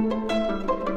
Música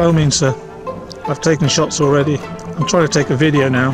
By all means, sir. I've taken shots already. I'm trying to take a video now.